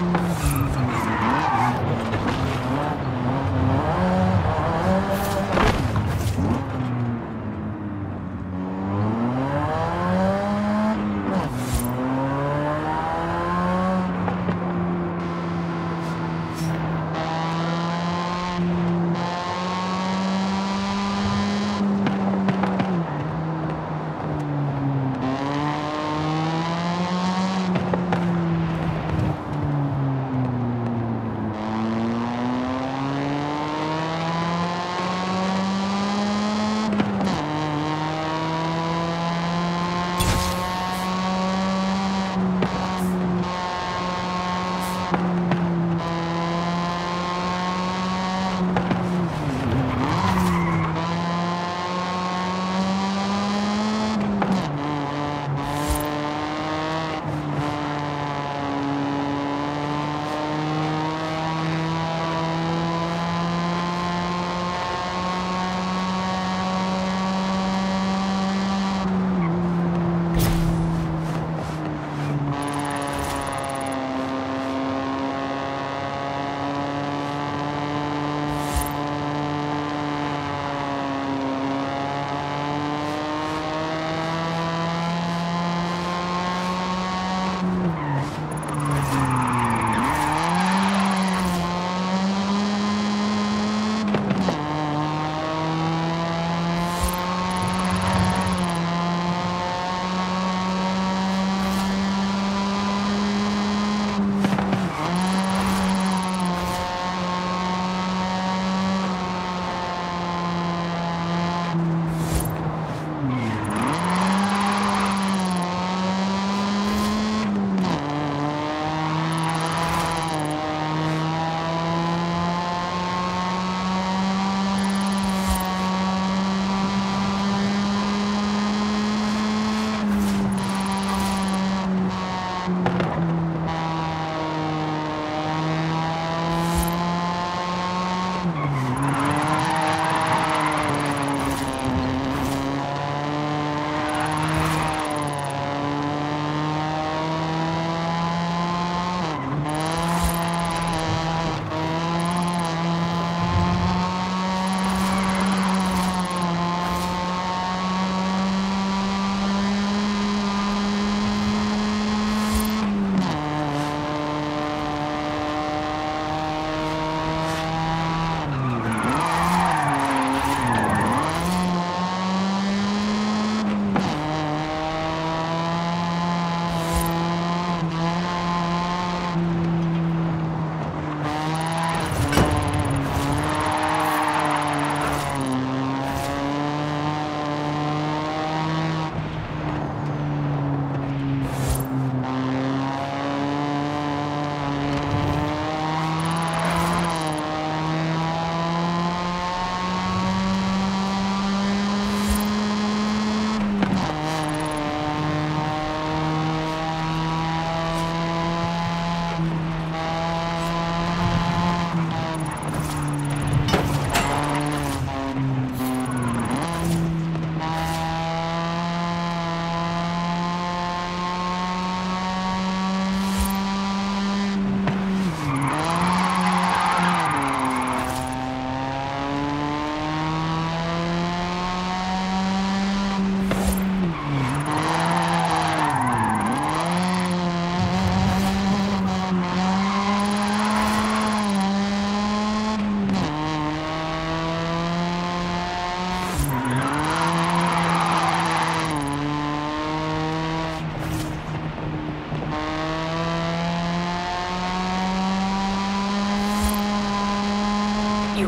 Thank you.